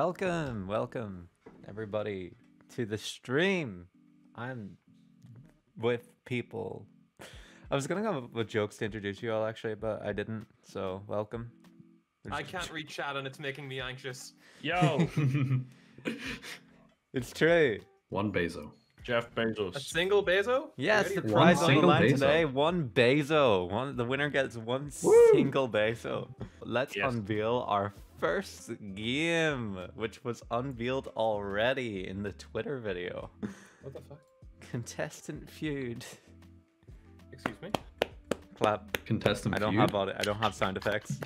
Welcome, welcome, everybody, to the stream. I'm with people. I was gonna come up with jokes to introduce you all, actually, but I didn't. So, welcome. I can't read chat and it's making me anxious. Yo, It's true. One Bezo. Jeff Bezos. A single Bezo? Yes, the One prize on the line Bezo. today. One Bezo. One. The winner gets one Woo! single Bezo. Let's Yes. unveil our first game, which was unveiled already in the Twitter video. What the fuck? Contestant feud. Excuse me? Clap. Contestant I don't feud. have all. I don't have sound effects.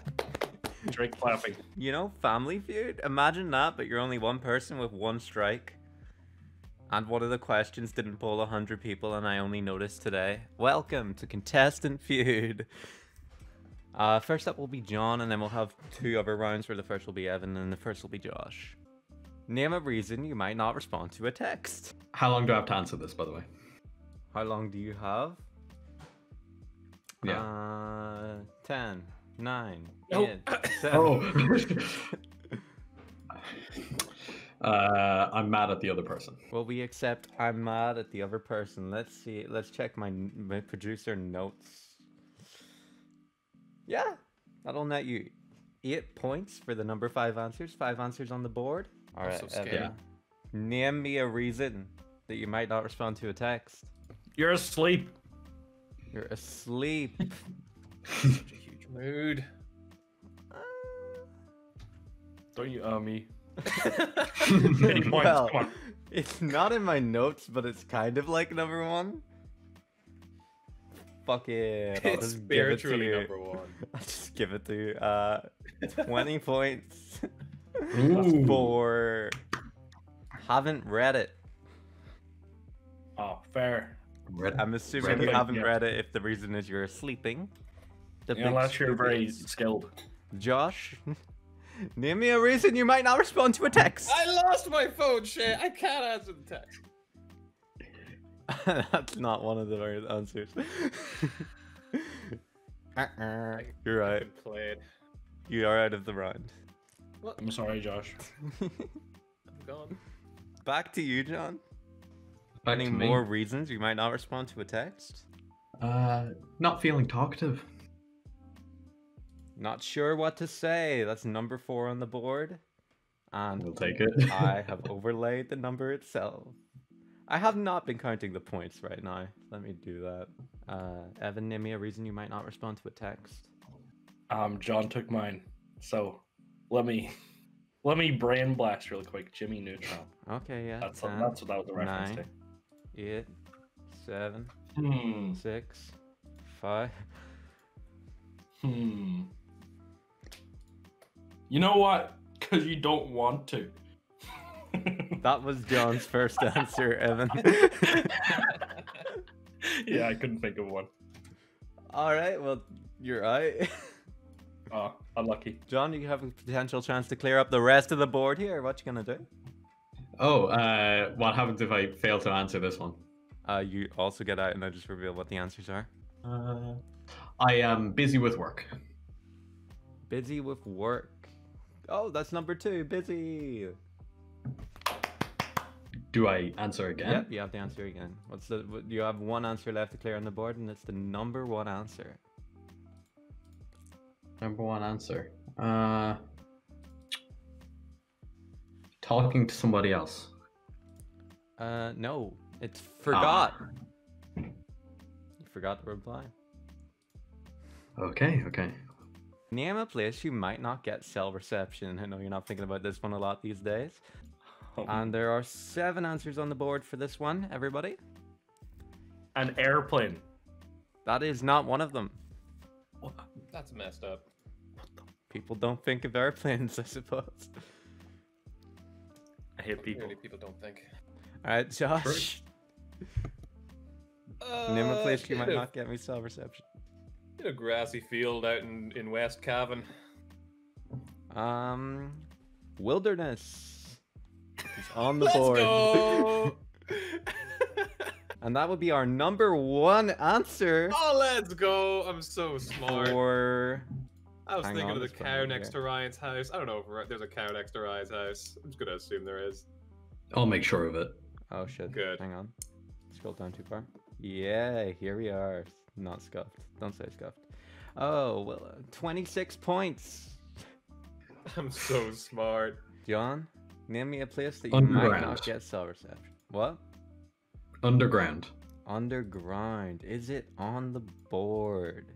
Drake clapping. You know, Family Feud. Imagine that, but you're only one person with one strike. And one of the questions didn't poll hundred people, and I only noticed today. Welcome to Contestant Feud. Uh, first up will be John, and then we'll have two other rounds where the first will be Evan, and the first will be Josh. Name a reason you might not respond to a text. How long do I have to answer this, by the way? How long do you have? Yeah. Uh, 10, 9, Nope. 8, 7. oh. uh, I'm mad at the other person. Well, we accept I'm mad at the other person. Let's see. Let's check my, my producer notes. Yeah, that'll net you eight points for the number five answers. Five answers on the board. All right, I'm so Evan, scared. Name me a reason that you might not respond to a text. You're asleep. You're asleep. Such a huge mood. Uh, don't you owe me? Any points? well, Come on. it's not in my notes, but it's kind of like number one. Fuck it. I'll It's just give it to spiritually you. number one. I'll just give it to you. Uh, 20 points Ooh. for haven't read it. Oh, fair. Red- I'm assuming Read you it, haven't yeah. read it if the reason is you're sleeping. The Yeah, unless you're very skilled. Josh, name me a reason you might not respond to a text. I lost my phone, shit. I can't answer the text. That's not one of the right answers. Uh-uh. You're right. Played. You are out of the round. What? I'm sorry, Josh. I'm gone. Back to you, John. Back Any more reasons you might not respond to a text? Uh, not feeling talkative. Not sure what to say. That's number four on the board. And We'll take it. I have overlaid the number itself. I have not been counting the points right now. Let me do that. Uh, Evan, name me a reason you might not respond to a text. Um, John took mine. So let me let me brand blast real quick. Jimmy Neutron. Okay, yeah. That's 10, that's what that was a reference nine. eight, seven. Hmm. six, five. Hmm. You know what? Because you don't want to. That was John's first answer, Evan. yeah, I couldn't think of one. All right, well, you're right. Oh, unlucky. John, you have a potential chance to clear up the rest of the board here. What you gonna do? Oh, uh, what happens if I fail to answer this one? Uh, you also get out, and I just reveal what the answers are. Uh, I am busy with work. Busy with work. Oh, that's number two. Busy. Do I answer again? Yep, you have the answer again. What's the? You have one answer left to clear on the board, and it's the number one answer. Number one answer. Uh, talking to somebody else. Uh, no, it's forgot. Ah. You forgot to reply. Okay, okay. Name a place you might not get cell reception. I know you're not thinking about this one a lot these days. And there are seven answers on the board for this one, everybody. An airplane. That is not one of them. That's messed up. People don't think of airplanes, I suppose. I hate people. Clearly, people don't think. Alright, Josh. Name a Uh, place you might a- not get me cell reception. In a grassy field out in, in West Cavan. Um, wilderness. It's on the Let's board. go! and that would be our number one answer oh, let's go! I'm so smart. for I was Hang thinking on, of the cow next here. to Ryan's house. I don't know if there's a cow next to Ryan's house. I'm just gonna assume there is. I'll make sure of it. Oh shit. Good. Hang on. Scroll down too far. Yeah, here we are. Not scuffed. Don't say scuffed. Oh well, uh, 26 points. I'm so smart. John, name me a place that you might not get cell reception. What? Underground. Underground. Is it on the board?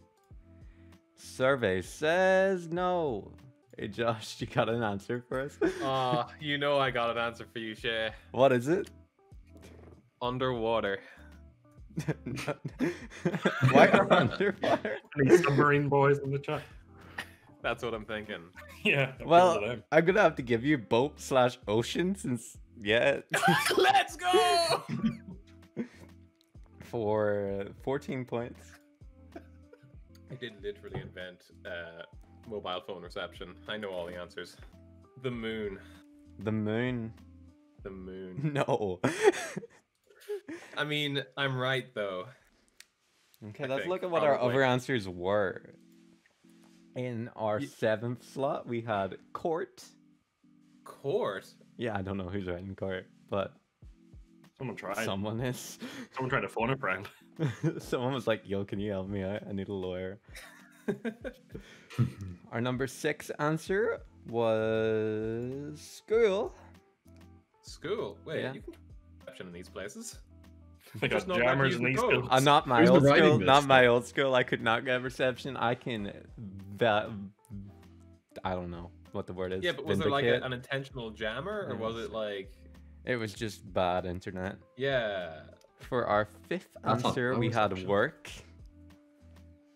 Survey says no. Hey Josh, you got an answer for us? Ah, you know I got an answer for you, Shay. what is it? Underwater. Why underwater? Any submarine boys in the chat? That's what I'm thinking. Yeah. appeal to Well, them. I'm gonna have to give you boat slash ocean since yeah, Let's go! for 14 points. I did literally invent uh, mobile phone reception. I know all the answers. The moon. The moon. The moon. No. I mean, I'm right though. okay, I let's think, look at what our other answers were. In our Ye- seventh slot, we had court. Court. Yeah, I don't know who's writing court, but Someone tried. someone is. Someone tried to phone a friend. someone was like, "Yo, can you help me out? I need a lawyer." Our number six answer was school. School. Wait, Yeah. you can in these places. They got Just not jammers use in the these code. schools. Uh, not my Who's old writing school. bit Not my old school. I could not get reception. I can. Va- I don't know what the word is. Yeah, but was there like a, an intentional jammer, or was it like, It was just bad internet. yeah? For our fifth That's answer, we had reception. work.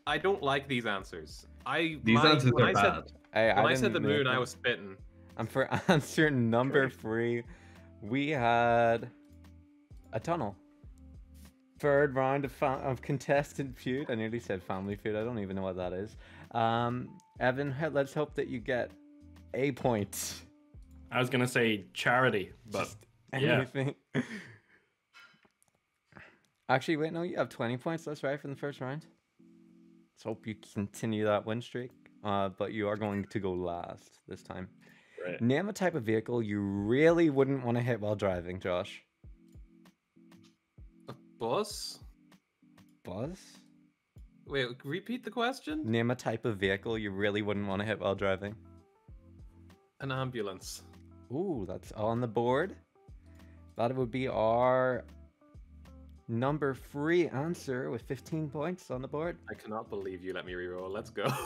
I don't like these answers. I These my- answers when are I bad. said Hey, when I, didn't said the make moon, I was spitting. And for answer number three, we had a tunnel. Third round of, of contestant feud. I nearly said family feud. I don't even know what that is. Um, Evan, let's hope that you get a point. I was gonna say charity, but Just yeah. Actually, wait, no, you have 20 points. That's right from the first round. Let's hope you continue that win streak. Uh, but you are going to go last this time. Right. Name a type of vehicle you really wouldn't want to hit while driving, Josh. A bus? Buzz? Wait, repeat the question. Name a type of vehicle you really wouldn't want to hit while driving. An ambulance. Ooh, that's on the board. That would be our number three answer with 15 points on the board. I cannot believe you let me reroll. Let's go.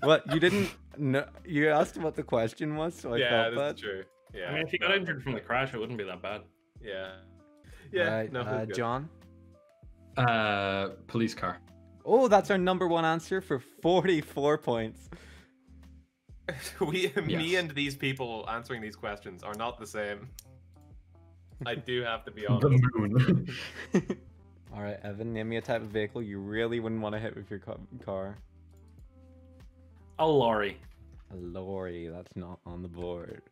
What you didn't know? You asked what the question was, so I yeah, felt this that. is true. Yeah. I mean, if you got injured from the crash, it wouldn't be that bad. Yeah. Yeah. Right, no, uh. John. Uh, police car. Oh, that's our number one answer for 44 points. we, me, and these people answering these questions are not the same. I do have to be honest. The honest. moon. All right, Evan, name me a type of vehicle you really wouldn't want to hit with your car. A lorry. A lorry. That's not on the board.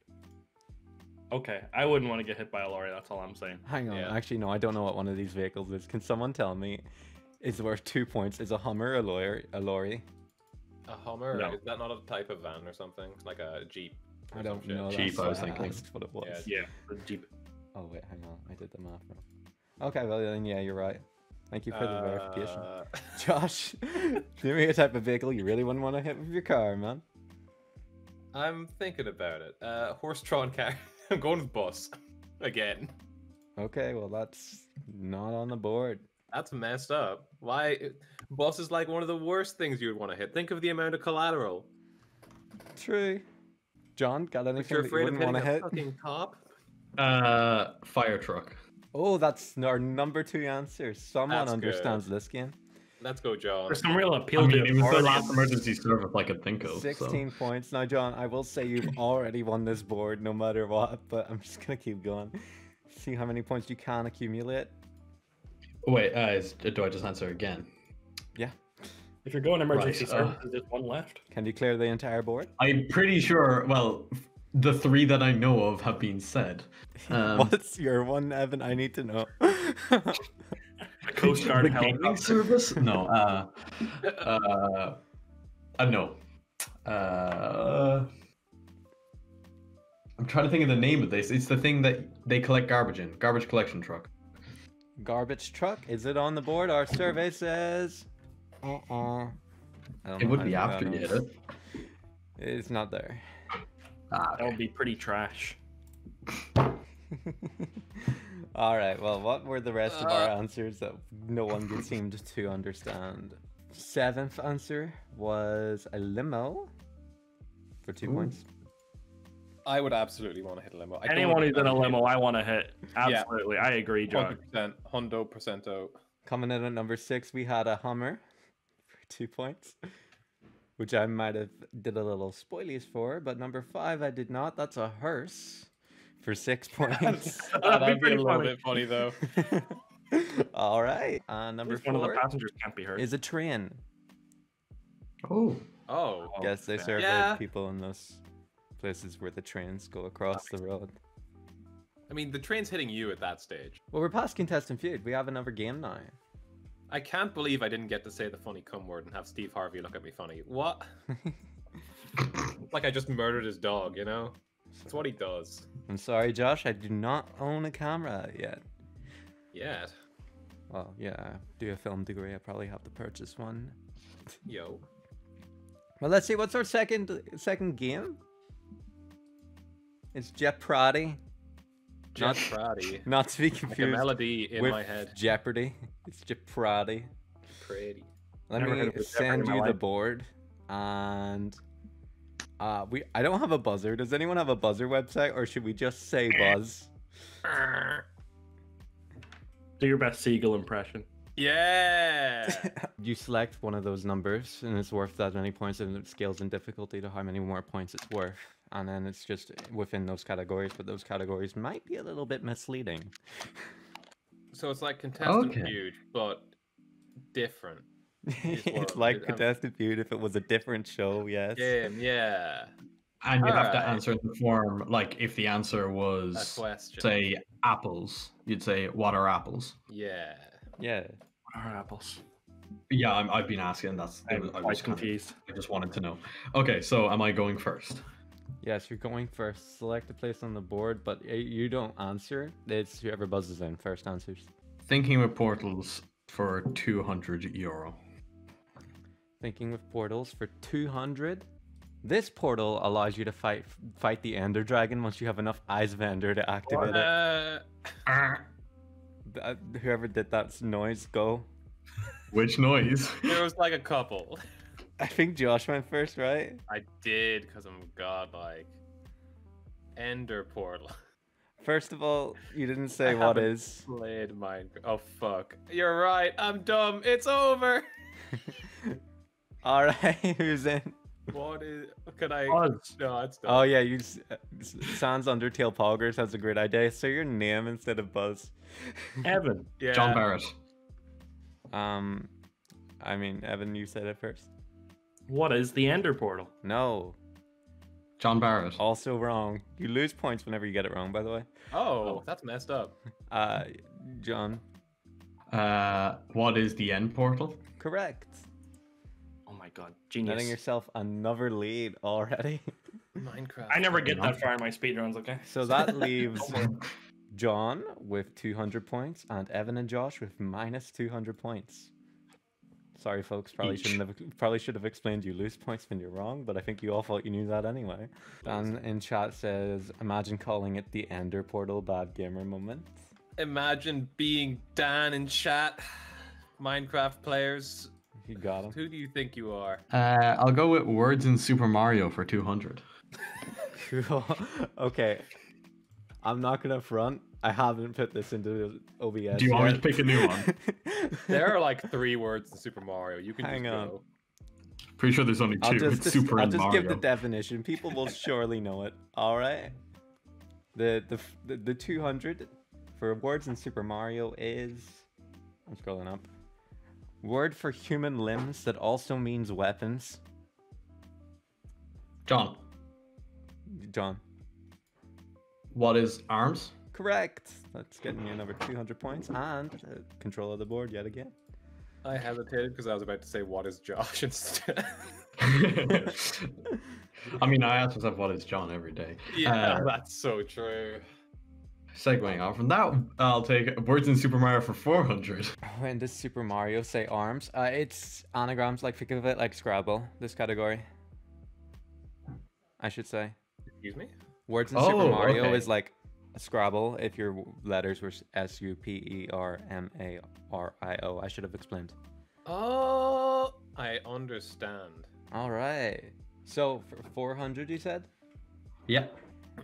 Okay, I wouldn't want to get hit by a lorry. That's all I'm saying. Hang on. Yeah. Actually, no, I don't know what one of these vehicles is. Can someone tell me? Is worth two points? Is a Hummer a lorry? A lorry? A Hummer? No. Is that not a type of van or something? Like a Jeep? I don't know. Jeep, I was thinking. asked what it was. Yeah, Yeah, Jeep. Oh wait, hang on. I did the math wrong. Okay, well then, yeah, you're right. Thank you for the verification. Uh, Josh, give me a type of vehicle you really wouldn't want to hit with your car, man. I'm thinking about it. Uh, horse-drawn car. I'm going with boss Again. Okay, well that's not on the board. That's messed up. Why? Boss is like one of the worst things you would want to hit. Think of the amount of collateral. True. John, got If anything you're that you afraid of wouldn't want hitting to a hit? fucking cop. uh, fire truck. Oh, that's our number two answer. Someone That's understands this game. Let's go, John. There's some real appeal I mean, it was the last emergency service I could think of. so- 16 points. Now, John, I will say you've already won this board no matter what, but I'm just going to keep going. See how many points you can accumulate. Wait, uh, is, do I just answer again? Yeah. If you're going emergency Right, uh, services, there's one left. Can you clear the entire board? I'm pretty sure. Well, the three that I know of have been said. Um, What's your one, Evan? I need to know. A Coast Guard the gaming helicopter. service? No. Uh, uh, Uh, no. Uh, I'm trying to think of the name of this. It's the thing that they collect garbage in. Garbage collection truck. Garbage truck. Is it on the board? Our survey says. Uh-uh. I don't It would be after that you hit it. It's not there. Ah, That would be pretty trash. All right. Well, what were the rest of our Uh. answers that no one seemed to understand? Seventh answer was a limo for two Ooh. points. I would absolutely want to hit a limo. I Anyone who's in a limo, I want to hit. Yeah. Absolutely, I agree, John. 100%, Hundo percento. Coming in at number six, we had a Hummer for two points, which I might have did a little spoilies for. But number five, I did not. That's a hearse for six points. That'd be That'd be pretty a little funny. bit funny though. All right. Uh, number At least one of the passengers can't be hurt. is a train. Oh. Oh, Oh, Guess they fair. serve Yeah. people in those places where the trains go across the road. I mean, the train's hitting you at that stage. Well, we're past contestant feud. We have another game now. I can't believe I didn't get to say the funny cum word and have Steve Harvey look at me funny. What? like I just murdered his dog, you know? That's what he does. I'm sorry, Josh. I do not own a camera yet. Yeah. Well, yeah, do a film degree. I probably have to purchase one. Yo. Well, let's see. What's our second second game? It's Jeopardy. Not- Jeff Brady. Not to be Like a confused melody in with my head. Jeopardy. It's Jeopardy. Pretty. Let Never me heard of Jeopardy send you the board, and uh, we. I don't have a buzzer. Does anyone have a buzzer website, or should we just say buzz? Do your best seagull impression. Yeah. you select one of those numbers, and it's worth that many points, and it scales in difficulty to how many more points it's worth. And then it's just within those categories, but those categories might be a little bit misleading. so it's like contestant Okay. feud, but different. It's like it- um, contestant feud if it was a different show. Yes. Game, yeah. And you have to answer in the form like if the answer was say apples, you'd say what are apples? Yeah. Yeah. What are apples? Yeah, I'm, I've been asking. That's I'm was, I quite was kind of, confused. I just wanted to know. Okay, so am I going first? Yes, you're going first. Select a place on the board, but uh, you don't answer. It's whoever buzzes in first answers. Thinking with portals for 200 euro. Thinking with portals for 200. This portal allows you to fight fight the Ender Dragon once you have enough Eyes of Ender to activate it. Uh, Uh, whoever did that noise, go. Which noise? there was like a couple. I think Josh went first, right? I did because I'm godlike. Ender Portal. First of all, you didn't say I what haven't. Played Minecraft. Oh fuck. You're right. I'm dumb. It's over. All right, who's in? What is? Could I? Buzz. No, it's done. Oh yeah, you. s- uh, s- Sans Undertale Poggers has a great idea. Say your name instead of Buzz. Evan. yeah. John Barrett. Um, I mean, Evan, you said it first. What is the Ender Portal? No, John Barrett. also wrong. You lose points whenever you get it wrong. By the way. Oh, that's messed up. Uh, John, Uh, what is the end portal? correct. Oh my god, Getting genius. yourself another lead already. Minecraft. I never get that far in my speedruns, okay? So that leaves John with 200 points and Evan and Josh with minus 200 points. Sorry, folks. Probably Each. shouldn't have. Probably should have explained you lose points when you're wrong, but I think you all thought you knew that anyway. Dan in chat says, "Imagine calling it the Ender Portal bad gamer moment." Imagine being Dan in chat. Minecraft players. You got him. Who do you think you are? Uh, I'll go with words in Super Mario for 200. Cool. okay. I'm not gonna front. I haven't put this into OBS. Do you want me to pick a new one? There are like three words in Super Mario. You can Hang just on. go. Pretty sure there's only 2 just, It's dis- Super I'll just Mario. give the definition. People will surely know it. All right. The the the, the 200 for words in Super Mario is I'm scrolling up. Word for human limbs that also means weapons. John, John. what is arms? Correct. That's getting you another 200 points and uh, control of the board yet again. I hesitated because I was about to say what is Josh instead. I mean, I ask myself what is John every day. yeah, Uh, that's so true. Segueing off from that, I'll take words in Super Mario for 400. When does Super Mario say arms? Uh, it's anagrams, like think of it like Scrabble, this category. I should say. Excuse me. Words in Super Oh, Mario okay. is like Scrabble if your letters were S U P E R M A R I O. I should have explained. Oh, I understand. All right. So for 400, you said? Yeah.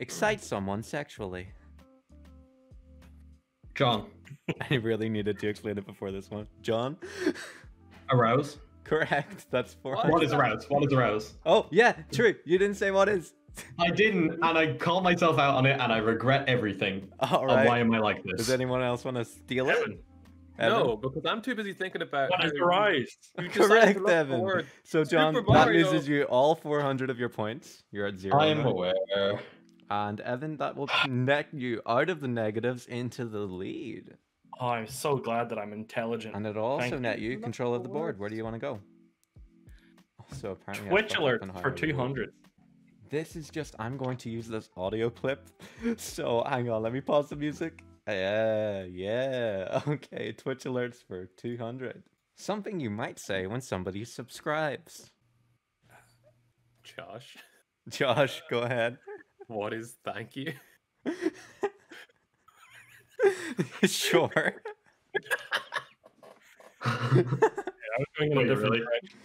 Excite someone sexually. John, I really needed to explain it before this one. John? arouse. Correct. That's 400. What is arouse? What is arouse? Oh, yeah, true. You didn't say what is. I didn't, and I called myself out on it, and I regret everything. All Oh, why am I like this? Does anyone else want to steal it? Evan, Evan? No, because I'm too busy thinking about. what is how the rise? you decided to Correct, Evan. words. So, John, that loses you all 400 of your points. You're at zero. I am aware. And Evan, that will connect you out of the negatives into the lead. Oh, I'm so glad that I'm intelligent. And it'll also Thank net you Look control of the board. Where do you want to go? So apparently, Twitch fucked alert for 200. This is just, I'm going to use this audio clip. So hang on, let me pause the music. Yeah, yeah. Okay, Twitch alerts for 200. Something you might say when somebody subscribes. Josh, Josh, go ahead. what is thank you? sure. I was going in a Wait, different really? direction.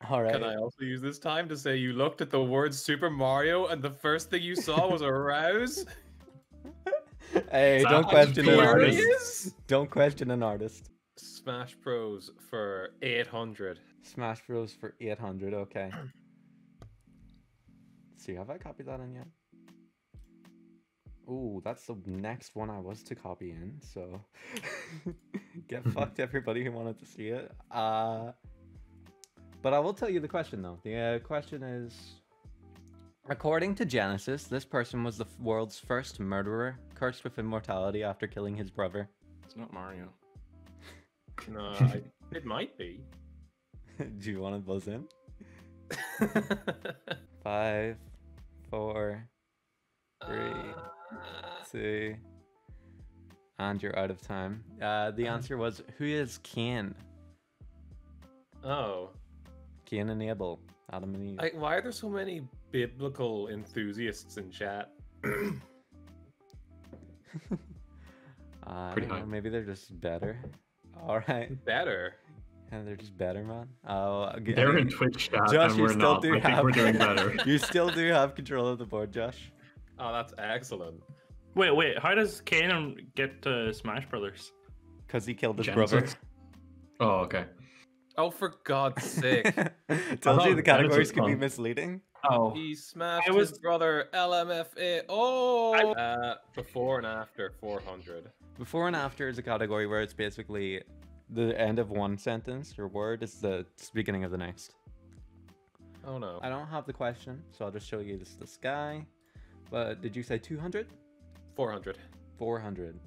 All right. Can I also use this time to say you looked at the word Super Mario and the first thing you saw was arouse? Hey, That don't question an artist. Don't question an artist. Smash Bros for 800. Smash Bros for 800. Okay. See, have I copied that in yet? Ooh, that's the next one I was to copy in. So get fucked, everybody who wanted to see it. Uh, but I will tell you the question though. The uh, question is. According to Genesis, this person was the world's first murderer, cursed with immortality after killing his brother. It's not Mario. No, I, it might be. Do you want to buzz in? Five, four, Three. two, and you're out of time. Uh, the answer was who is Cain? oh, Cain and Abel, Adam and Eve. I, why are there so many biblical enthusiasts in chat? Uh, Pretty don't know, high. maybe they're just better. All right, Better. And they're just better, man. Oh, g- I They're think in Twitch chat, Josh, and we're still not. do I think have. we're doing better. you still do have control of the board, Josh. Oh, that's excellent. Wait, wait. How does Kanan get to Smash Brothers? Because he killed his Genesis? Oh, okay. Oh, for God's sake. brother. Told you the categories could be misleading. Oh, He smashed I was- his brother LMFA. Oh, uh, before and after 400. Before and after is a category where it's basically the end of one sentence your word is the beginning of the next. Oh no. I don't have the question, so I'll just show you this the sky. But did you say 200? 400. 400.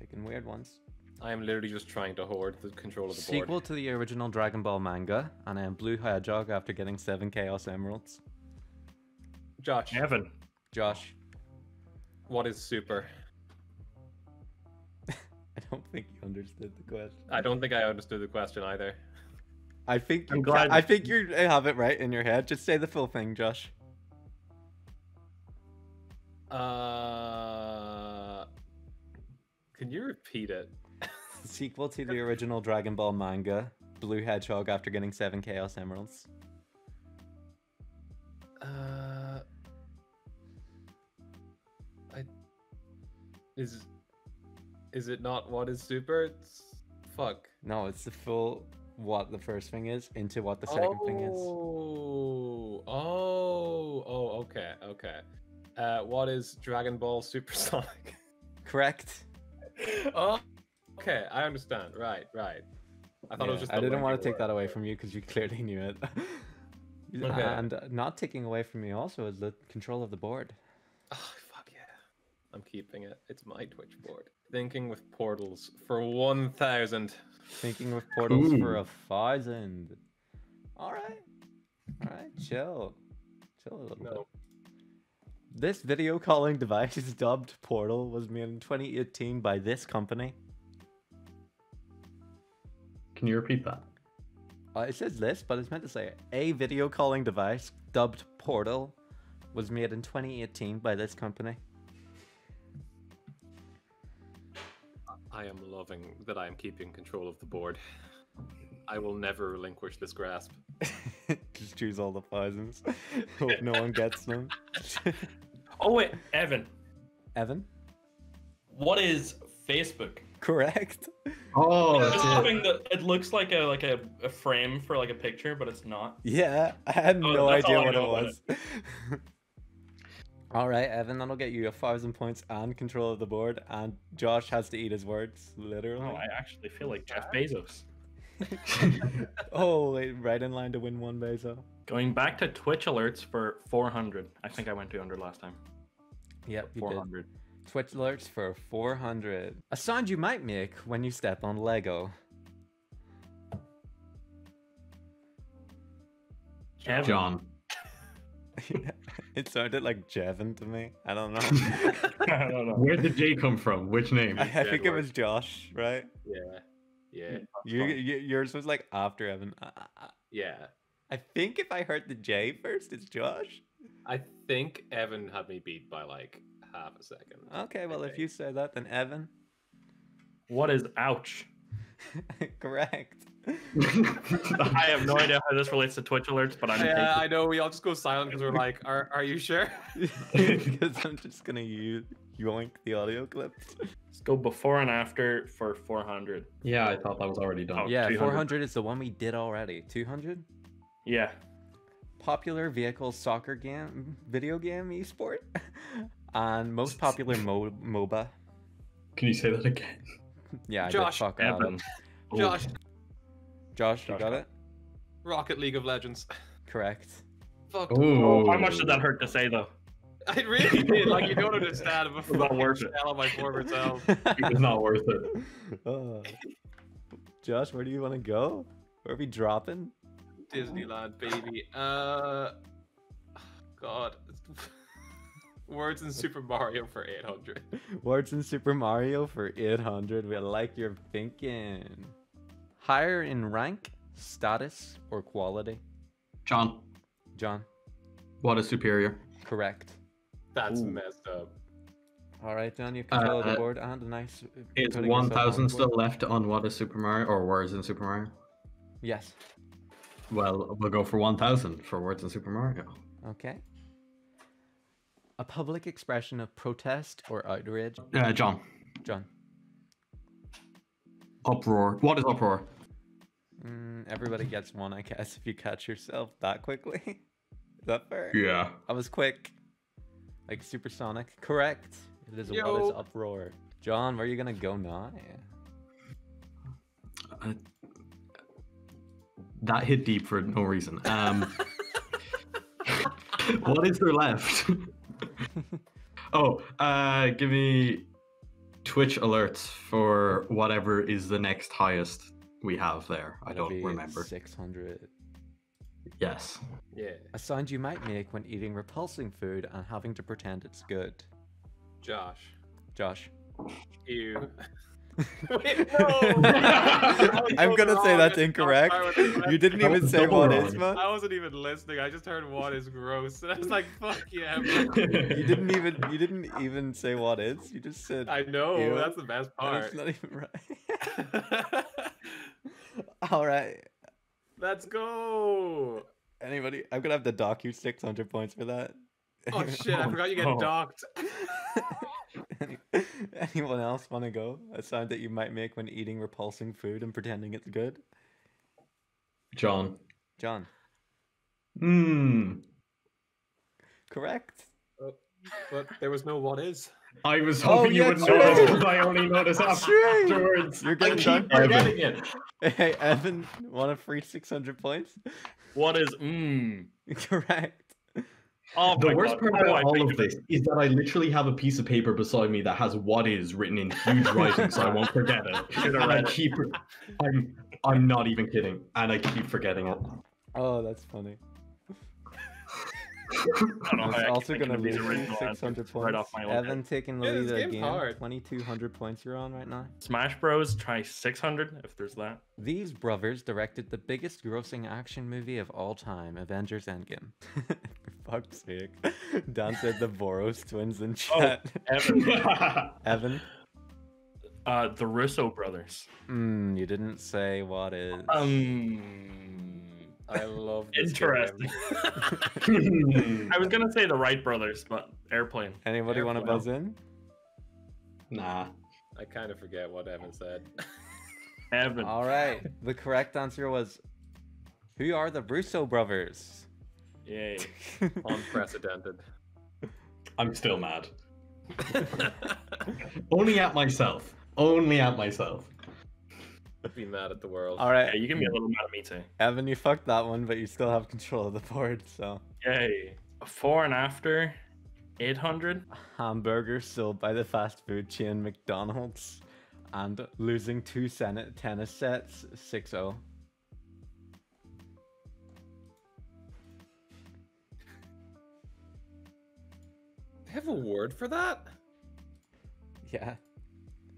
Picking weird ones. I am literally just trying to hoard the control of the board. Sequel to the original Dragon Ball manga, and I am Blue Hedgehog after getting seven Chaos Emeralds. Josh, Evan. Josh, what is super? I don't think you understood the question. I don't think I understood the question either. I think you I'm glad- I think you have it right in your head. Just say the full thing, Josh. Uh, can you repeat it? Sequel to the original Dragon Ball manga, Blue Hedgehog after getting seven Chaos Emeralds. Uh, I is is it not what is super? It's fuck. No, it's the full what the first thing is into what the second thing is. Oh, oh, oh, okay, okay. Uh, what is Dragon Ball Supersonic? Correct. oh, okay, I understand. Right, right. I thought it was Yeah, just. I didn't want to take that away from you because you clearly knew it. Okay. And not taking away from you also is the control of the board. Oh, fuck yeah. I'm keeping it. It's my Twitch board. Thinking with portals for 1,000. Thinking with portals for a thousand. All right, all right, chill, chill a little bit. This video calling device dubbed Portal was made in 2018 by this company. Can you repeat that? Uh, it says this, but it's meant to say a video calling device dubbed Portal was made in 2018 by this company. I am loving that I am keeping control of the board. I will never relinquish this grasp. Just choose all the thousands. Hope no one gets them. Oh wait, Evan, Evan, what is Facebook? correct. Oh, Just that's it. that it looks like a like a, a frame for like a picture, but it's not. Yeah, I had Oh, no that's idea I what it know about was. All right, Evan, that'll get you a thousand points and control of the board. And Josh has to eat his words, literally. Oh, I actually feel like Jeff Bezos. oh, wait, right in line to win one Bezo. Going back to Twitch alerts for 400. I think I went 200 last time. Yep, you did. 400. Twitch alerts for 400. A sound you might make when you step on Lego. Evan. John. it sounded like Jevin to me. I don't know. I don't know. Where did J come from? Which name? I, I think it was Josh, right? Yeah. Yeah. You, you, yours was like after Evan. I, I, Yeah. I think if I heard the J first, it's Josh. I think Evan had me beat by like half a second. Okay, well, if you say that, then Evan. What is ouch? Correct. I have no idea how this relates to Twitch alerts, but I'm Yeah, taking- I know. We all just go silent because we're like, "Are are you sure?" Because I'm just gonna use yoink the audio clips. Let's go before and after for 400. yeah, I thought that was already done. Oh. Yeah, 200. 400 is the one we did already. 200? Yeah. Popular vehicle soccer game, video game esport, and most popular mo- MOBA. Can you say that again? Yeah, I Josh did fuck out Evan. of Josh, Josh, you Josh got got it? Rocket League of Legends. Correct. Fuck. Oh, How much did that hurt to say though? I really did. Like you don't understand. I'm a It's not fucking worth it. shell of my former self. It's not worth it. Josh, where do you want to go? Where are we dropping? Disneyland, baby. Uh, God. Words in Super Mario for 800. Words in Super Mario for 800. We like your thinking. Higher in rank, status, or quality? John, John, what is superior? correct. That's Ooh. messed up. All right, John, you can control of the Uh, board and a nice. uh, Is putting yourself on 1000 still left on what is Super Mario or words in Super Mario? Yes. Well, we'll go for 1000 for words in Super Mario. Okay. A public expression of protest or outrage. Uh, John, John. uproar. What is uproar? Mm, everybody gets one, I guess, if you catch yourself that quickly. is that fair? Yeah. I was quick. Like supersonic. Correct. It is a what Yo. is uproar. John, where are you gonna go now? Uh, that hit deep for no reason. Um, what is there left? oh, uh, give me Twitch alerts for whatever is the next highest we have there. I That'll don't be remember. 600. Yes. Yeah. A sound you might make when eating repulsing food and having to pretend it's good. Josh. Josh. You. Wait, no! I'm gonna say that's incorrect. started with the You didn't even say double what wrong. man. I wasn't even listening. I just heard what is gross. And I was like, fuck yeah. bro. You didn't even you didn't even say what is. You just said I know. Ew. That's the best and it's part. not even right. All right. Let's go. Anybody? I'm gonna have to dock you 600 points for that. Oh shit! I Oh, forgot you get no. Oh. docked. Any- Anyone else want to go? A sound that you might make when eating repulsing food and pretending it's good? John. John, Hmm. correct. But there was no what is. I was Oh, hoping you yeah, would true. notice because I only noticed That's after- right. afterwards. You're I getting keep done. forgetting it. Hey, Evan, want a free 600 points? What is mmm? correct. Oh The worst God, part how do about all of this is that I literally have a piece of paper beside me that has "what is" written in huge writing, so I won't forget it. And I keep, I'm, I'm not even kidding, and I keep forgetting it. Oh, that's funny. I don't know It's how I also thinking gonna of these lose 600 points. right off my own Evan head. taking the Yeah, lead again. 2200 points you're on right now. Smash Bros. Try 600 if there's that. These brothers directed the biggest grossing action movie of all time, Avengers Endgame. For fuck's sake. Dan said the Boros twins in Oh. chat. Evan, Evan, uh, the Russo brothers. mm, you didn't say what is. Um, I love this interesting. I was gonna say the Wright brothers, but airplane. Anybody want to buzz in? nah. I kind of forget what Evan said. Evan. All right. The correct answer was Who are the Russo brothers? Yay. Unprecedented. I'm still mad. Only at myself. Only at myself. Be mad at the world. All right. Yeah, you can be a little mad at me too. Evan, you fucked that one, but you still have control of the board, so. Yay. Before and after, 800. Hamburger sold by the fast food chain McDonald's and losing two Senate tennis sets oh. 6 0. Have a word for that? Yeah.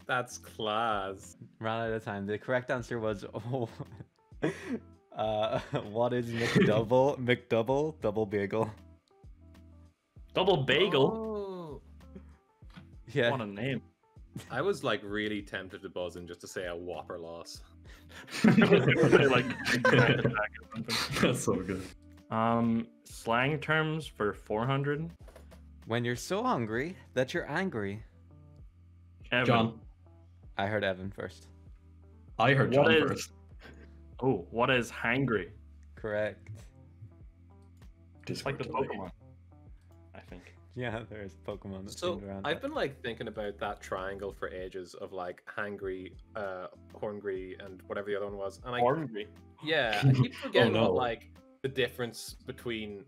That's class. Ran out of time. The correct answer was oh, uh, what is McDouble? McDouble? Double bagel. Double bagel. Oh. Yeah. What a name. I was like really tempted to buzz in just to say a whopper loss. like, Grand Attack or something. That's so good. um, slang terms for 400. When you're so hungry that you're angry. Evan. John, I heard Evan first. I heard What John is- first. Oh, what is hangry? Correct. It's like the Pokemon. I think. Yeah, there's Pokemon that's So around I've that. been like thinking about that triangle for ages of like hangry, uh, horngry, and whatever the other one was. And I Hangry. yeah, I keep forgetting no. what like the difference between.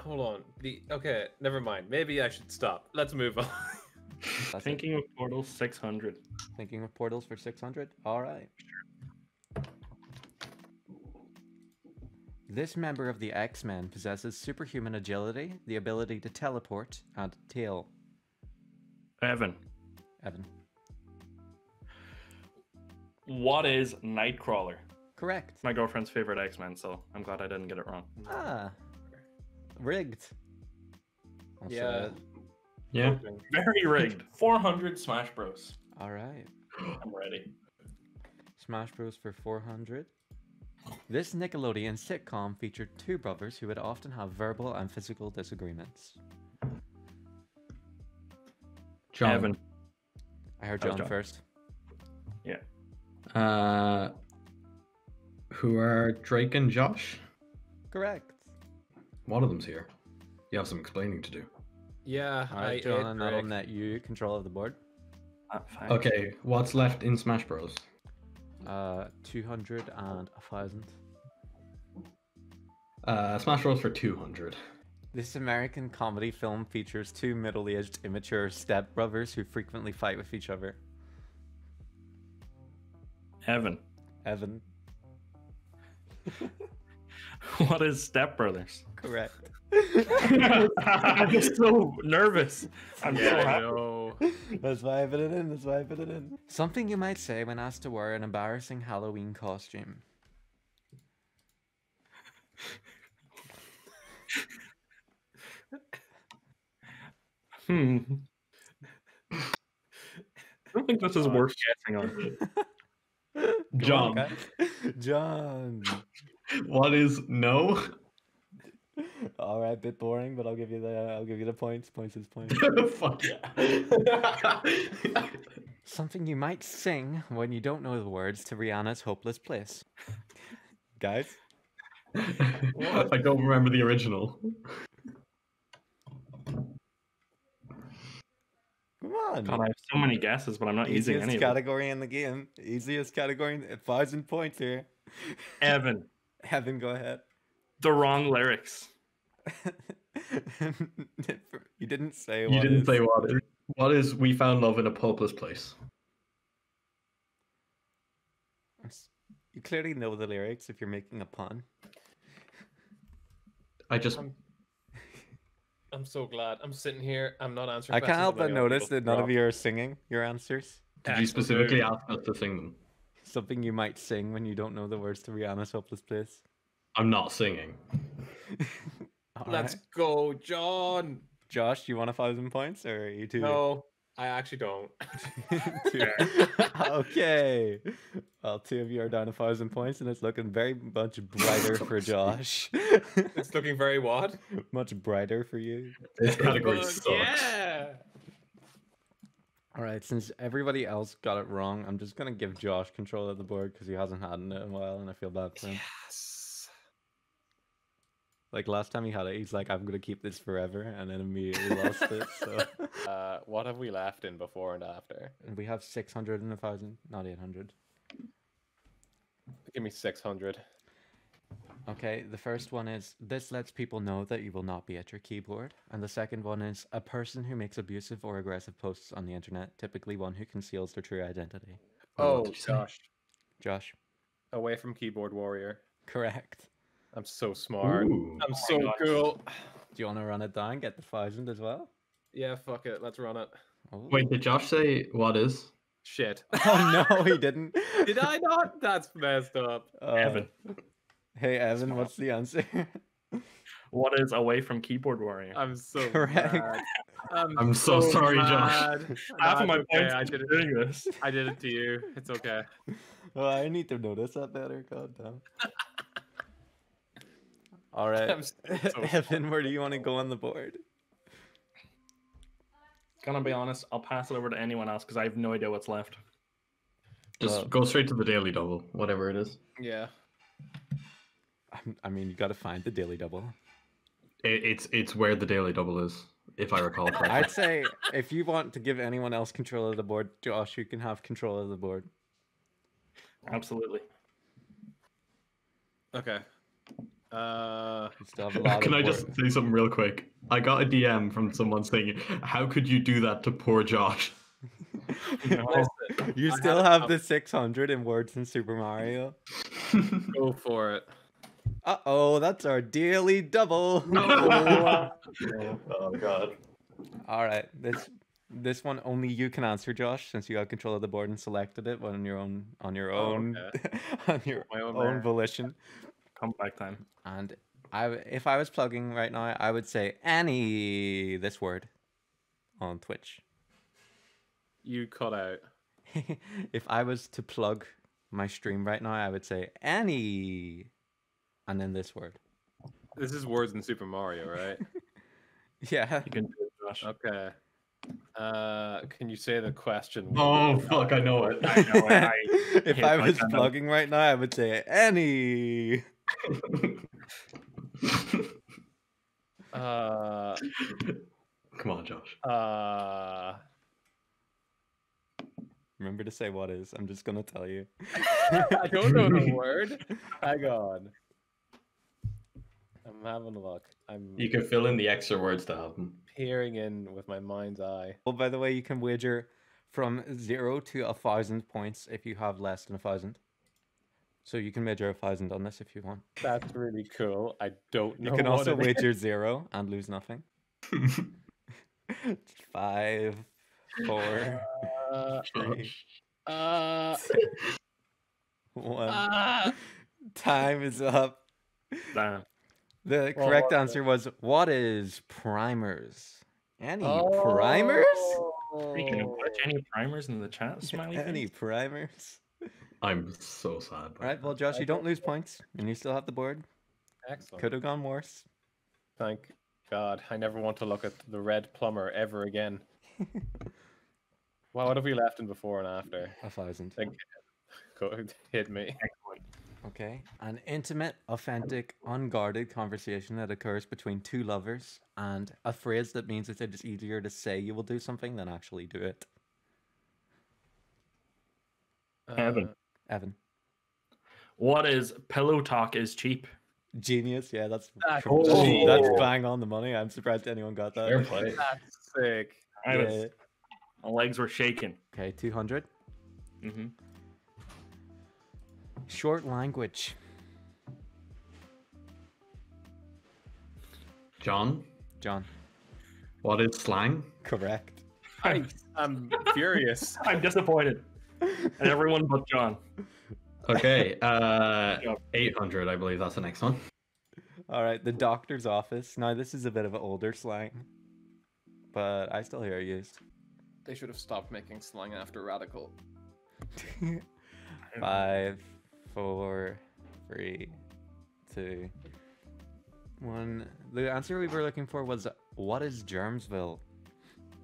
Hold on. The okay, never mind. Maybe I should stop. Let's move on. That's it. Thinking of portals 600. Thinking of portals for 600? Alright. This member of the X Men possesses superhuman agility, the ability to teleport, and tail. Evan. Evan. What is Nightcrawler? Correct. It's my girlfriend's favorite X Men, so I'm glad I didn't get it wrong. Ah. Rigged. I'll Yeah. it. Yeah. Very rigged. 400 Smash Bros. Alright. I'm ready. Smash Bros. for 400. This Nickelodeon sitcom featured two brothers who would often have verbal and physical disagreements. John. Evan. I heard John John. first. Uh, who are Drake and Josh? Correct. One of them's here. You have some explaining to do. yeah, Alright, I John, ate and that'll Drake. net you control of the board. Ah. Okay, what's left in Smash Bros? Uh, 200 and a 1,000. Uh, Smash Bros for 200. This American comedy film features two middle aged, immature stepbrothers who frequently fight with each other. Evan. Evan. What is Step Brothers? Correct. I'm just so nervous. I'm so Yeah, I happy. That's why I put it in. That's why I put it in. Something you might say when asked to wear an embarrassing Halloween costume. Hmm. I don't think this is worth guessing on. Come on, John. John. What is no? All right, bit boring, but I'll give you the I'll give you the points. Points is points. Fuck yeah. Something you might sing when you don't know the words to Rihanna's "Hopeless Place." Guys, I don't remember the original. come on. God, I have so many guesses, but I'm not using Easiest any of them. category in the game. Easiest category. A thousand points here. Evan, Evan, go ahead. the wrong lyrics. you didn't say. You didn't is- say what is. What is we found love in a popeless place? You clearly know the lyrics if you're making a pun. I just I'm, I'm so glad. I'm sitting here. I'm not answering. I can't help but notice that none of you are singing your answers. did you specifically ask us to sing them? Something you might sing when you don't know the words to Rihanna's Hopeless Place. I'm not singing. Let's right. go, John. Josh, do you want a thousand points or are you two? No, I actually don't. Okay. Well, two of you are down a thousand points, and it's looking very much brighter for Josh. it's looking very what? much brighter for you. This category Fuck oh, sucks. Yeah. All right, since everybody else got it wrong, I'm just gonna give Josh control of the board because he hasn't had it in a while, and I feel bad for him. Yes. Like last time he had it, he's like, "I'm gonna keep this forever," and then immediately lost it. So Uh, what have we left in before and after? we have 600 and a thousand, not 800. Give me 600. Okay, the first one is this lets people know that you will not be at your keyboard. And the second one is a person who makes abusive or aggressive posts on the internet, typically one who conceals their true identity. Oh, did you say? gosh. Josh, Away from keyboard warrior. correct. I'm so smart. Ooh. I'm so God. cool. Do you want to run it down, get the thousand as well? Yeah, fuck it. Let's run it. Oh. Wait, did Josh say what is? Shit. Oh no, he didn't. Did I not? That's messed up. Uh, Evan. Hey Evan, what's the answer? What is away from keyboard warrior? I'm so Correct. mad. I'm, I'm so sorry, Josh. Half No, of my okay. points I did it. doing this. I did it to you. It's okay. oh, I need to notice that better. God damn. All right, so Evan, where do you want to go on the board? Gonna be honest, I'll pass it over to anyone else because I have no idea what's left. Just Uh, go straight to the daily double, whatever it is. Yeah. I'm- mean, you got to find the daily double. It, it's it's where the daily double is, if I recall correctly. I'd say if you want to give anyone else control of the board, Josh, you can have control of the board. Absolutely. Okay. Uh, You still have a lot Can I just say something real quick? I got a DM from someone saying, "How could you do that to poor Josh?" No. listen, You still had have the 600 in words in Super Mario. go for it. Uh oh, that's our daily double. oh god. All right, this this one only you can answer, Josh, since you have control of the board and selected it on your own on your Oh, own on your My own own volition. Comeback time. And I, if I was plugging right now, I would say any this word on Twitch. You cut out. if I was to plug my stream right now, I would say any, and then this word. This is words in Super Mario, right? Yeah. You can do it, Josh. Okay. Uh, can you say the question? Oh fuck! I know it. I know, I- if I was hand up. plugging right now, I would say any. Uh, Come on, Josh. uh, Remember to say what is. I'm just gonna tell you. I don't know the word. Hang on. I'm having a look. I'm You can fill in the extra words to have them. peering in with my mind's eye. Well, by the way, you can wager from zero to a thousand points if you have less than a thousand. So you can wager a thousand on this if you want. That's really cool. I don't know. You can what also it is. wager zero and lose nothing. Five, four, Uh, three, uh, one. uh, Time is up. Damn. The Well, correct answer was what is primers? Any primers? Speaking of Oh. which, any oh. primers in the chat? Smiley Any face? primers? I'm so sad. All right, well, Josh, you don't lose points, and you still have the board. Excellent. Could have gone worse. Thank God. I never want to look at the red plumber ever again. well, what have we left in before and after? A thousand. Like, go, hit me. Excellent. Okay. An intimate, authentic, unguarded conversation that occurs between two lovers, and a phrase that means that it is easier to say you will do something than actually do it. Evan. Uh, Evan. What is pillow talk is cheap? Genius. Yeah, that's That's that's, that's bang on the money. I'm surprised anyone got that. Fair play. That's sick. I was, my legs were shaking. Okay, 200. hmm Short language. John, John. what is slang? Correct. I, I'm furious. I'm disappointed. And everyone but John. Okay, uh, 800, I believe that's the next one. All right, the doctor's office. Now, this is a bit of an older slang, but I still hear it used. They should have stopped making slang after radical. Five, four, three, two, one. The answer we were looking for was what is Germsville?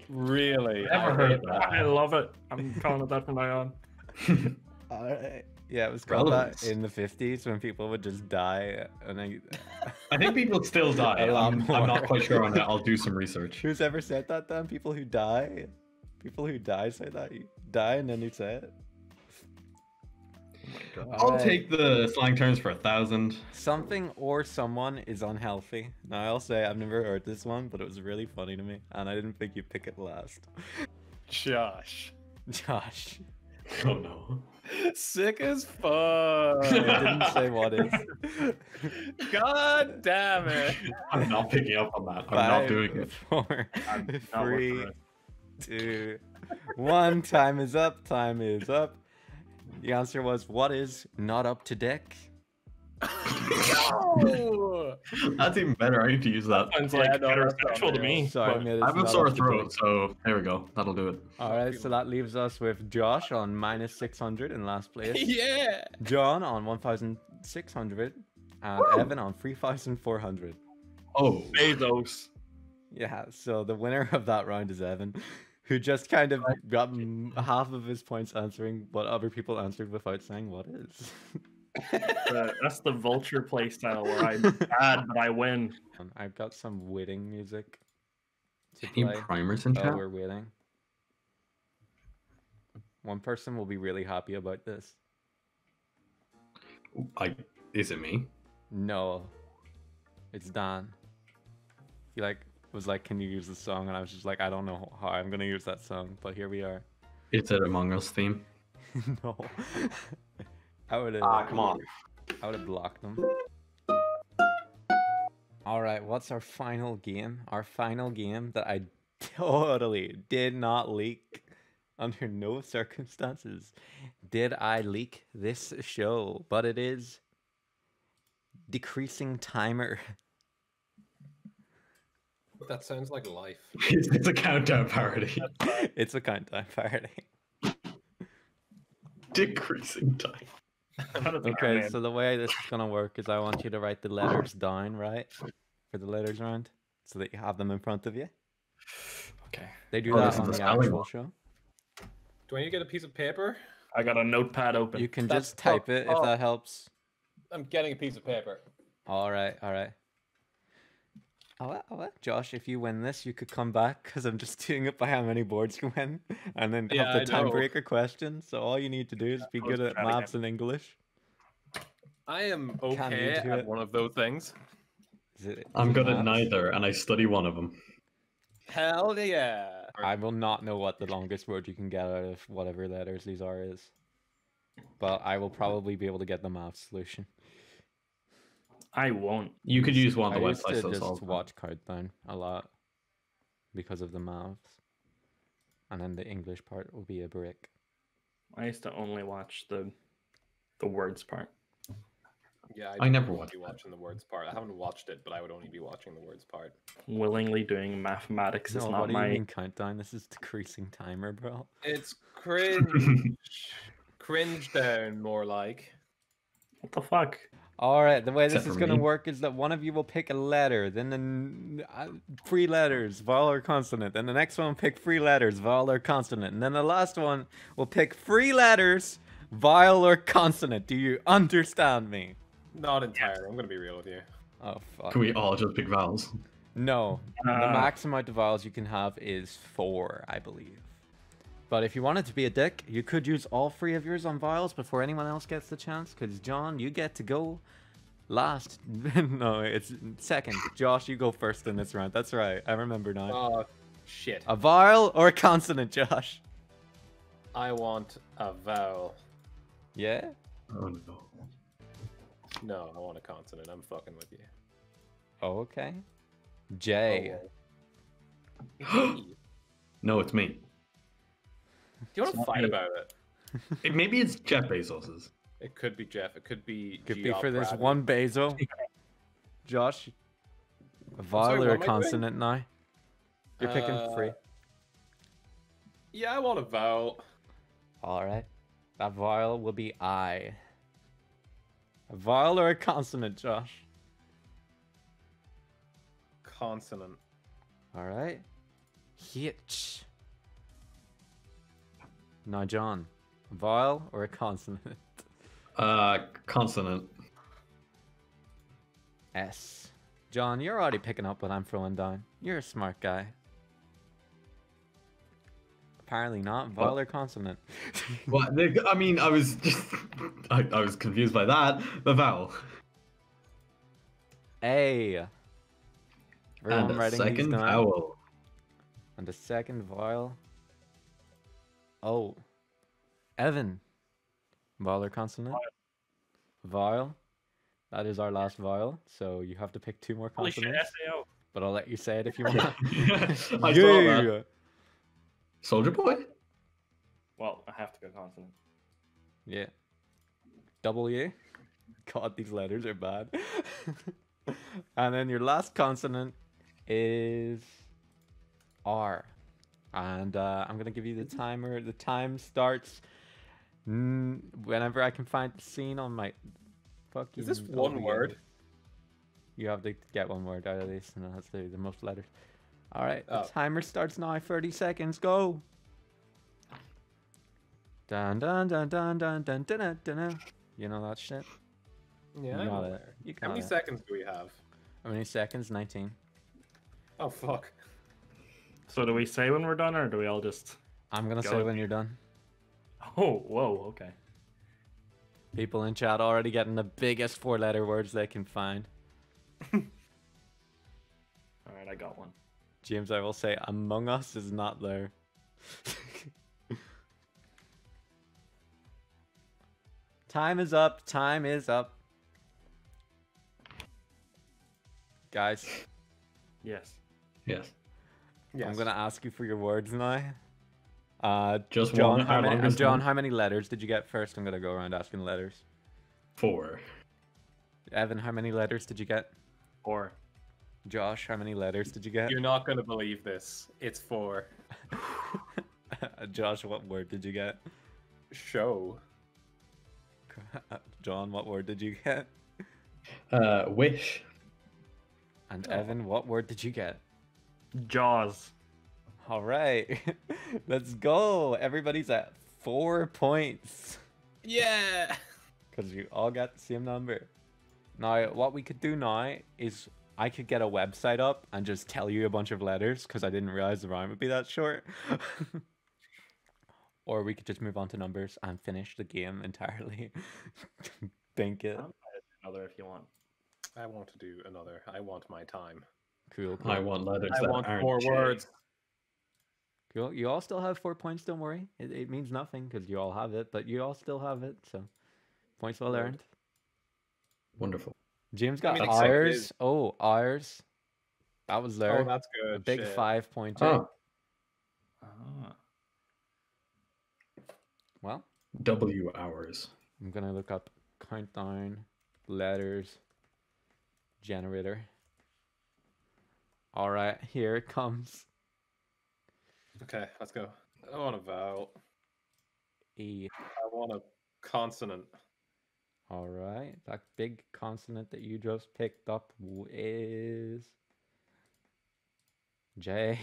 Really? Never I heard that. I love it. I'm calling it that from now on. Alright. Yeah, it was called that in the 50s when people would just die. And I, I think people still die. A lot I'm, I'm not quite sure on that. I'll do some research. who's ever said that then? People who die? People who die say that? You die and then you say it? I'll Alright. take the slang terms for a thousand. Something or someone is unhealthy. Now, I'll say I've never heard this one, but it was really funny to me. And I didn't think you'd pick it last. Josh. Josh. Oh no. Sick as fuck. It didn't say what is. God damn it. I'm not picking up on that. I'm Five, not doing it. Four, I'm not three, it. two, one. Time is up. Time is up. The answer was what is not up to deck? No. That's even better. I need to use that. Sounds Yeah, like no, that's not heterosexual to me. Sorry, but- mate, I have a sore throat, so there we go. That'll do it. All right, so that leaves us with Josh on minus 600 in last place. yeah. John on 1,600. And Evan on 3,400. Oh, Bezos. Yeah, so the winner of that round is Evan, who just kind of got m- half of his points answering what other people answered without saying what is. Uh, that's the vulture playstyle where I'm bad but I win. Um, I've got some waiting music to any play. primers in chat? we're waiting. One person will be really happy about this. I, is it me? No, it's Dan. He like was like, "Can you use the song?" And I was just like, "I don't know how I'm gonna use that song," but here we are. It's an Among Us theme. no, I would have. Ah, come on. I would have blocked them. All right, what's our final game? Our final game that I totally did not leak under no circumstances. Did I leak this show? But it is decreasing timer. That sounds like life. It's, it's a countdown parody. it's a countdown party. Decreasing time. Okay, so the way this is gonna work is I want you to write the letters down, right? For the letters round, so that you have them in front of you. Okay. They do Oh, that this is on the the actual one. show. Do I need to get a piece of paper? I got a notepad open. You can That's- just type oh, it if oh. that helps. I'm getting a piece of paper. All right, all right. Oh, all right, oh, all right. Josh, if you win this, you could come back because I'm just doing it by how many boards you win, and then Yeah, have the I know. tiebreaker question. So all you need to do is be good at maths and English. I am okay at it? one of those things. Is it, is I'm it good at neither, and I study one of them. Hell yeah. I will not know what the longest word you can get out of whatever letters these are is, but I will probably be able to get the math solution. I won't. You could use one of the I used websites to to just solve that. watch Countdown a lot because of the maths, and then the English part will be a brick. I used to only watch the the words part. Yeah, I never watched be that. watching the words part. I haven't watched it, but I would only be watching the words part. Willingly doing mathematics is not what you my. mean countdown? This is decreasing timer, bro. It's cringe. cringe down, more like. What the fuck? All right, the way this is gonna work is that one of you will pick a letter, then the n- uh, three letters, vowel or consonant. Then the next one will pick three letters, vowel or consonant, and then the last one will pick three letters, vowel or consonant. Do you understand me? Not entirely. I'm gonna be real with you. Oh fuck. Can we all just pick vowels? No, the Uh, max amount of vowels you can have is four, I believe. But if you wanted to be a dick, you could use all three of yours on vials before anyone else gets the chance. Because John, you get to go last. no, it's second. Josh, you go first in this round. That's right. I remember now. Oh, shit. A vowel or a consonant, Josh? I want a vowel. Yeah? Oh no. No, I want a consonant. I'm fucking with you. Oh, okay. J. Oh, No, it's me. You want to fight me. about it? It, maybe it's Jeff Bezos's. It could be Jeff. It could be. Could be for this Bradley. one basil. Josh, a vowel sorry, or a what I consonant now? You're picking free. Uh, Yeah, I want a vowel. All right. That vowel will be I. A vowel or a consonant, Josh? Consonant. All right. Hitch. Now, John, a vowel or a consonant? Uh, consonant. S. John, you're already picking up what I'm throwing down. You're a smart guy. Apparently not. Vowel or consonant? What? the- I mean, I was just. I, I was confused by that. The vowel. A. Everyone and a second vowel. And the second vowel. Oh. Evan. Vowel or consonant? Vowel. That is our last vowel, so you have to pick two more Holy consonants. SAO. But I'll let you say it if you want. I saw. Soldier Boy? Well, I have to go consonant. Yeah. Double W. God, these letters are bad. and then your last consonant is R. And uh, I'm gonna give you the timer. The time starts whenever I can find the scene on my fucking. Is this one word? You have to get one word out of this, and that's the, the most letters. All right, the Oh. timer starts now. 30 seconds. Go. Dun dun dun dun dun dun dun dun. dun. You know that shit. Yeah. You got it. How many it. seconds do we have? How many seconds? 19. Oh fuck. So do we say when we're done, or do we all just? I'm gonna Go say when you're done. Oh, whoa, okay. People in chat already getting the biggest four-letter words they can find. All right, I got one. James, I will say, Among Us is not there. Time is up. Time is up. Guys, Yes. Yes. Yes. I'm gonna ask you for your words now. Uh, Just John, one. how How many, and John, how many letters did you get first? I'm gonna go around asking letters. Four. Evan, how many letters did you get? Four. Josh, how many letters did you get? You're not gonna believe this. It's four. Josh, what word did you get? show. John, what word did you get? Uh, wish. And. Evan, what word did you get? Jaws. All right, let's go. Everybody's at four points Yeah. because you all got the same number. Now, what we could do now is I could get a website up and just tell you a bunch of letters because I didn't realize the rhyme would be that short. or we could just move on to numbers and finish the game entirely. Think it. Another if you want. I want to do another. I want my time. Cool. cool. I want letters I that want aren't four J. words. Cool. You all still have four points. Don't worry. It, it means nothing because you all have it, but you all still have it. So points well earned. Wonderful. James I got mean, except ours. Oh, ours. That was there. Oh, that's good. a big shit. five pointer. Oh, Ah. Well, W hours. I'm gonna look up countdown letters generator. All right, here it comes. Okay, let's go. I want a vowel. E. I want a consonant. All right, that big consonant that you just picked up is J.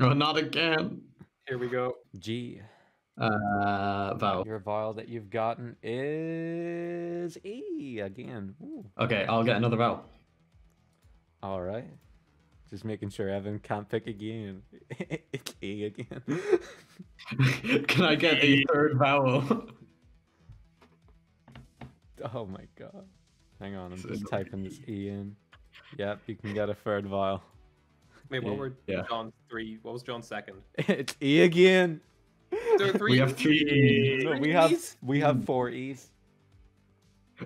Oh, not again. Here we go. G. Uh, vowel. Your vowel that you've gotten is E again. Ooh. Okay, I'll get another vowel. All right. Just making sure Evan can't pick again. E again. Can I get a third vowel? oh my god. Hang on, I'm So just typing this E. In. Yep, you can get a third vowel. Wait, what Yeah. were Yeah. John's three? What was John's second? it's E again. There are three. We have three. No, we have E's? we have four E's.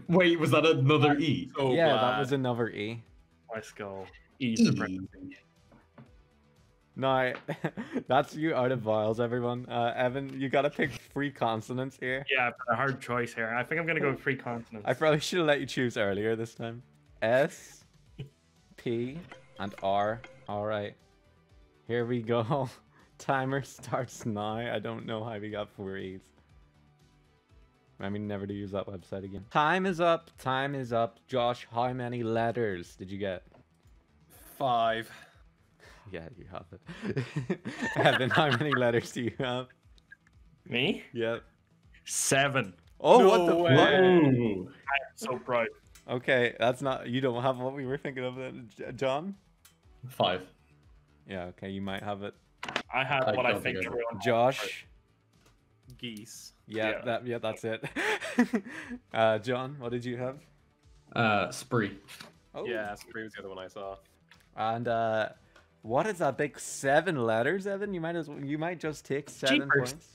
Wait, was that another E? So yeah, that was another E. Let's go. E E. supremacy. No, I- that's you out of vials, everyone. Uh, Evan, you gotta pick three consonants here. Yeah, a hard choice here. I think I'm gonna go with three consonants. I probably should have let you choose earlier this time. S, P, and R. All right, here we go. Timer starts now. I don't know how we got four E's. I mean, never to use that website again. Time is up. Time is up. Josh, how many letters did you get? Five. Yeah, you have it. Evan, how many letters do you have? Me? Yep. Seven. Oh, what the No fuck? way. Ooh. So proud. Okay, that's not. You don't have what we were thinking of, then, John. Five. Yeah. Okay, you might have it. I have I what I think think everyone. Josh. Geese. Yeah, Yeah. that. Yeah, that's it. uh, John, what did you have? Uh, spree. Oh. Yeah, Spree was the other one I saw. And uh, what is that big seven letters, Evan? You might as well. You might just take seven Jeepers. points.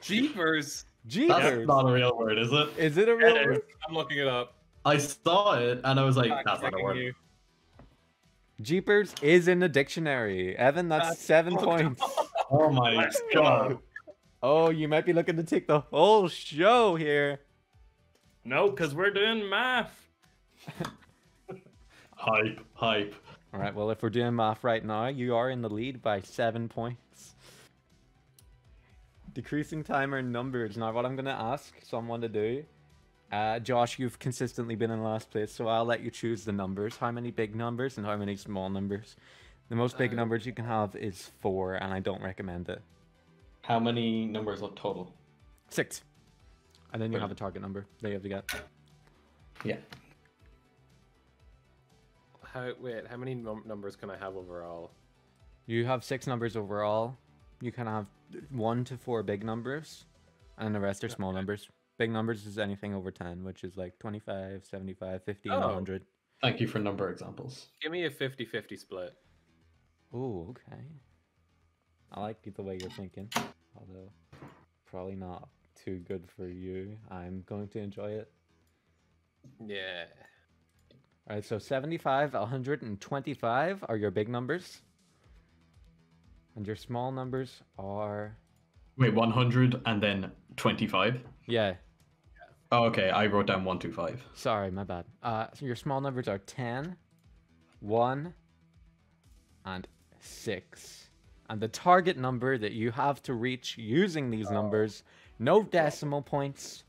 Jeepers. That's Jeepers. not a real word, is it? Is it a real It word? I'm looking it up. I saw it and I was like, that's not a checking word. you. Jeepers is in the dictionary. Evan, that's That's seven fucked points. Oh my god. Oh, you might be looking to take the whole show here. No, because we're doing math. Hype, hype. All right. Well, if we're doing math right now, you are in the lead by seven points. Decreasing timer numbers. Now, what I'm gonna ask someone to do, uh, Josh, you've consistently been in last place, so I'll let you choose the numbers. How many big numbers and how many small numbers? The most big Uh, numbers you can have is four, and I don't recommend it. How many numbers of total? Six. And then you have a target number that you have to get. Yeah. How wait? How many num- numbers can I have overall? You have six numbers overall. You can have one to four big numbers, and the rest are small numbers. Big numbers is anything over 10, which is like 25, 75, 50, Oh. 100. Thank you for number examples. Give me a 50-50 split. Oh, okay. I like the way you're thinking, although probably not too good for you. I'm going to enjoy it. Yeah. All right, so 75, 125 are your big numbers. And your small numbers are. Wait, 100 and then 25? Yeah, Oh, okay. I wrote down 125. Sorry, my bad. Uh, so your small numbers are 10, 1, and 6. And the target number that you have to reach using these numbers, no decimal points.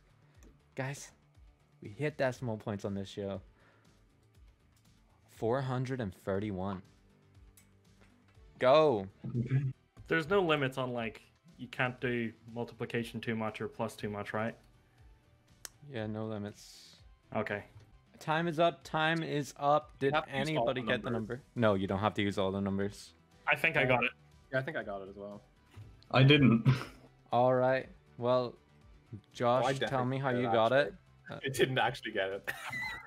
Guys, we hit decimal points on this show. 431. Go. There's no limits on like you can't do multiplication too much or plus too much, right? Yeah, no limits. Okay. Time is up. Time is up. Did have to use all the anybody get the number? No, you don't have to use all the numbers. I think I got it. Yeah, I think I got it as well. I didn't. All right. Well, oh, Josh, tell me how you got it. I didn't actually get it.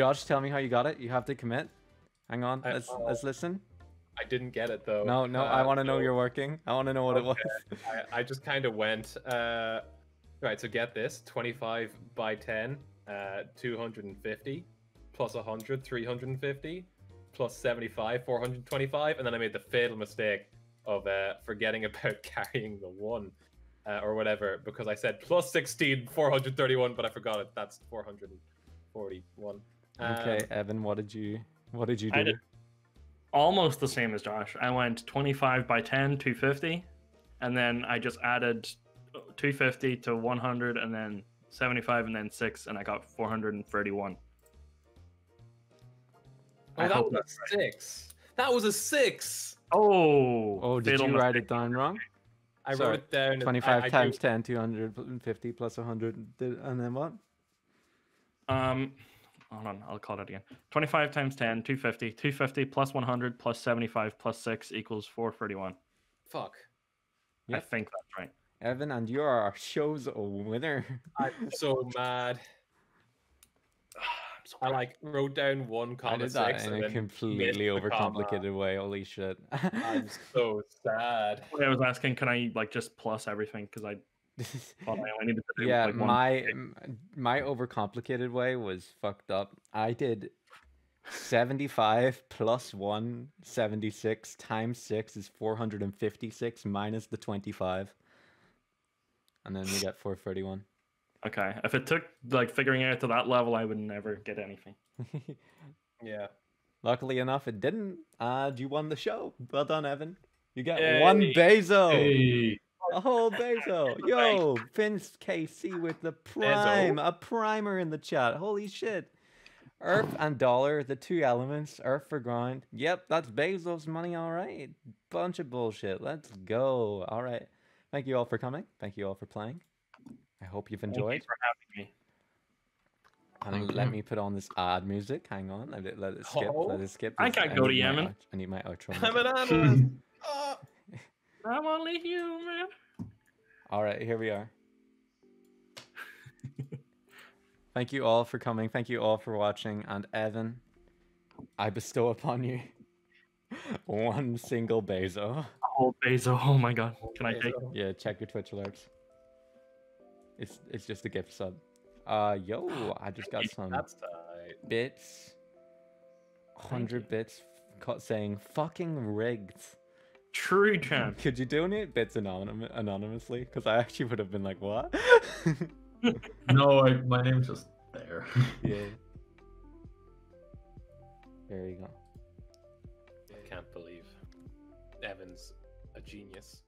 Josh, tell me how you got it. You have to commit. Hang on. I- Let's oh. let's listen. I didn't get it though. No, no. I Uh, want to know you're working. I want to know what it was. I, I just kind of went. Uh, right. So get this: 25 by 10, uh, 250, plus 100, 350, plus 75, 425, and then I made the fatal mistake of uh, forgetting about carrying the one. Uh, or whatever, because I said plus 16, 431, but I forgot it. That's 441. Okay, Um, Evan. What did you What did you do? I did almost the same as Josh. I went 25 by 10, 250, and then I just added 250 to 100, and then 75, and then 6, and I got 431. Oh, I that was a six. That was a six. Oh! Oh, did fatal you write it down wrong? I Sorry, wrote it down. and I- 25 I times do- 10, 250 plus 100, and then what? Um, hold on, I'll call it again. 25 times 10, 250. 250 plus 100 plus 75 plus 6 equals 431. Fuck. I think that's right. Evan, and you are our show's winner. I'm so mad. I like wrote down one I comma did that six in a completely missed the comma. overcomplicated way. Holy shit. I'm so sad. I was asking, can I like just plus everything because I Oh, thought I only needed to do yeah, like my m- my overcomplicated way was fucked up. I did 75 plus 1, 76 times 6 is 456 minus the 25. And then we get 431. Okay, if it took like figuring out to that level, I would never get anything. Yeah. Luckily enough, it didn't. And you won the show. Well done, Evan. You get one Yay. Bezo. Hey, A whole Bezo. Yo, Vince KC with the prime. A primer in the chat. Holy shit. Earth and dollar, the two elements. Earth for grind. Yep, that's Bezos money, all right. Bunch of bullshit. Let's go. All right. Thank you all for coming. Thank you all for playing. I hope you've Thank you enjoyed. for having me. And Thank let me put on this ad music. Hang on. Let it, let it skip. Oh. Let it skip. I can't go to need my Yemen. out- I need my outro. I'm music. an analyst. I'm only human. All right, here we are. Thank you all for coming. Thank you all for watching. And Evan, I bestow upon you one single bezo. Oh, Bezo. Oh my god. Can I take? Bezo. Yeah, check your Twitch alerts. It's it's just a gift sub. Uh, yo, I just got some That's tight. bits. Hundred bits, ca- saying fucking rigged. True champ. Could you donate bits anonym- anonymously? Because I actually would have been like, what? no, I, my name's just there. yeah. There you go. I can't believe Evan's a genius.